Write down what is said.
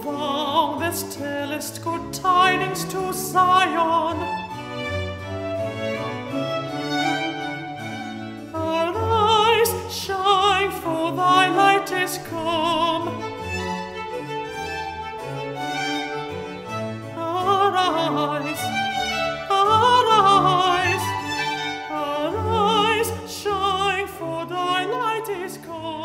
Thou that tellest good tidings to Zion. Arise, shine, for thy light is come. Arise, arise, arise, shine, for thy light is come.